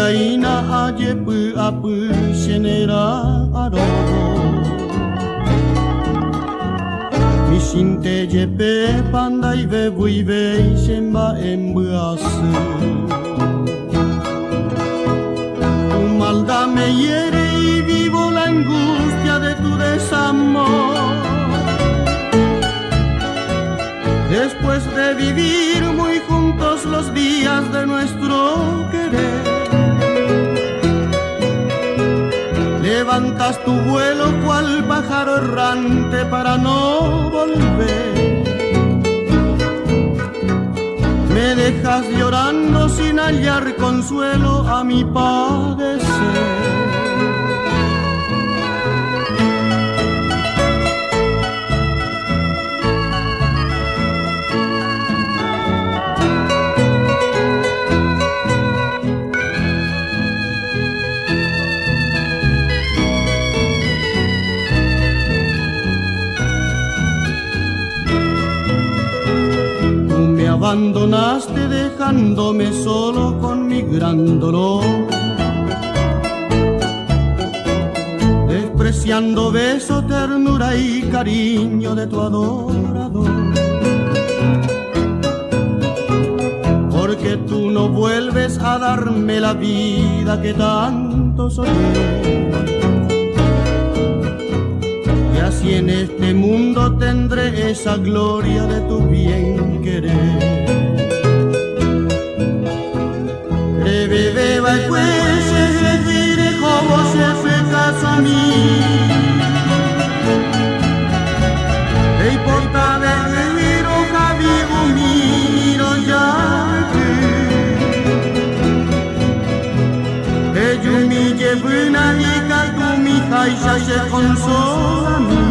Ojai jubia ina aye pu apu senera aro Mi sinte jepe pandai ve bui ve semba embuasu Tu maldad me hiere y vivo la angustia de tu desamor. Después de vivir muy juntos los días de nuestro querer, tu vuelo cual pájaro errante para no volver. Me dejas llorando sin hallar consuelo a mi padecer. Abandonaste dejándome solo con mi gran dolor. Despreciando beso, ternura y cariño de tu adorador. Porque tú no vuelves a darme la vida que tanto soñé. Y así en este mundo tendré esa gloria de tu bien querer. Reviveva e quese seguire como se fue caso a mí. E porta de vivir o cavivo miro ya que yo mi llevuna y tu mi jaisa se consola a.